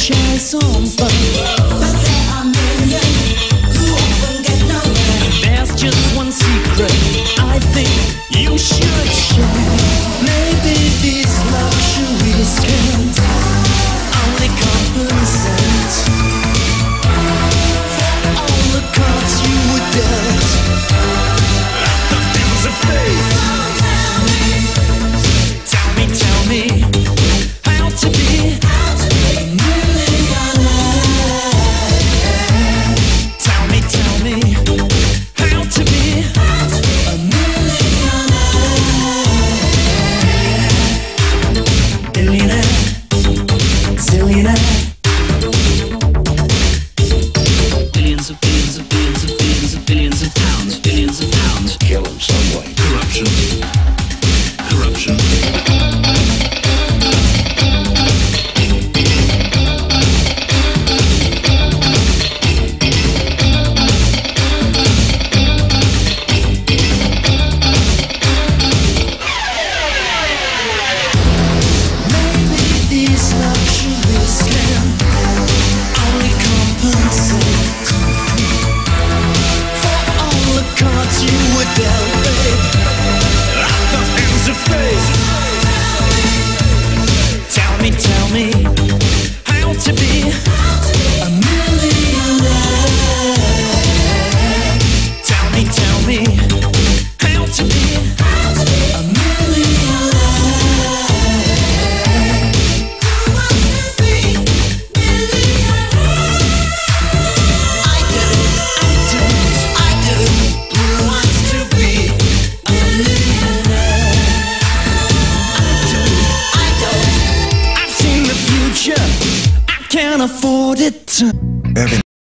sunshine song fun. Way. Can't afford it.